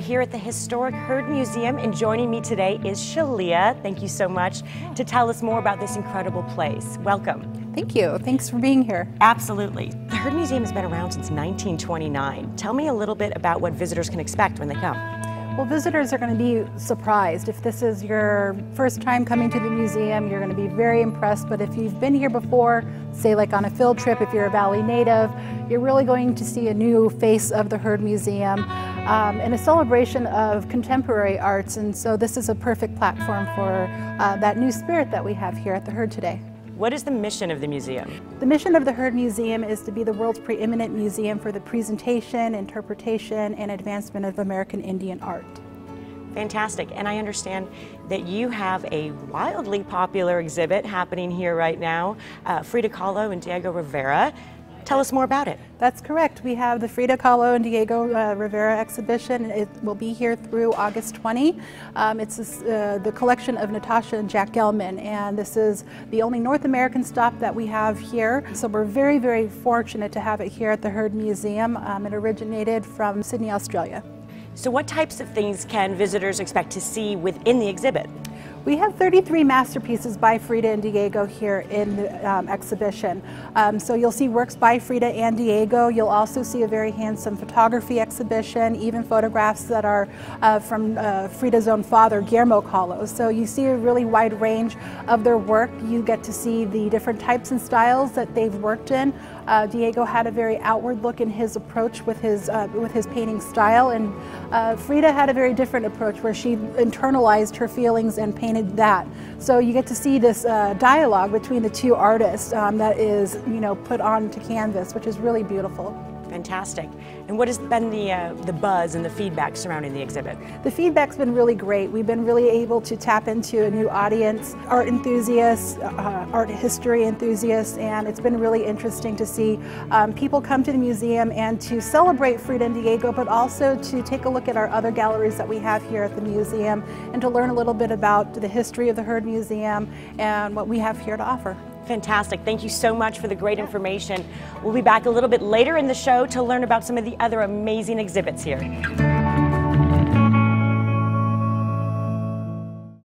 here at the Historic Heard Museum, and joining me today is Shalia. Thank you so much to tell us more about this incredible place. Welcome. Thank you. Thanks for being here. Absolutely. The Heard Museum has been around since 1929. Tell me a little bit about what visitors can expect when they come. Well, visitors are going to be surprised. If this is your first time coming to the museum, you're going to be very impressed. But if you've been here before, say like on a field trip, if you're a Valley native, you're really going to see a new face of the Heard Museum um, and a celebration of contemporary arts. And so this is a perfect platform for uh, that new spirit that we have here at the Heard today. What is the mission of the museum? The mission of the Heard Museum is to be the world's preeminent museum for the presentation, interpretation, and advancement of American Indian art. Fantastic. And I understand that you have a wildly popular exhibit happening here right now, uh, Frida Kahlo and Diego Rivera. Tell us more about it. That's correct. We have the Frida Kahlo and Diego uh, Rivera exhibition. It will be here through August 20. Um, it's uh, the collection of Natasha and Jack Gelman, and this is the only North American stop that we have here. So we're very, very fortunate to have it here at the Heard Museum. Um, it originated from Sydney, Australia. So what types of things can visitors expect to see within the exhibit? We have 33 masterpieces by Frida and Diego here in the um, exhibition. Um, so you'll see works by Frida and Diego. You'll also see a very handsome photography exhibition, even photographs that are uh, from uh, Frida's own father, Guillermo Kahlo. So you see a really wide range of their work. You get to see the different types and styles that they've worked in. Uh, Diego had a very outward look in his approach with his uh, with his painting style, and uh, Frida had a very different approach where she internalized her feelings and painted painted that. So you get to see this uh, dialogue between the two artists um, that is, you know, put onto canvas, which is really beautiful. Fantastic. And what has been the, uh, the buzz and the feedback surrounding the exhibit? The feedback's been really great. We've been really able to tap into a new audience, art enthusiasts, uh, art history enthusiasts, and it's been really interesting to see um, people come to the museum and to celebrate Frida and Diego, but also to take a look at our other galleries that we have here at the museum and to learn a little bit about the history of the Heard Museum and what we have here to offer. Fantastic. Thank you so much for the great information. We'll be back a little bit later in the show to learn about some of the other amazing exhibits here.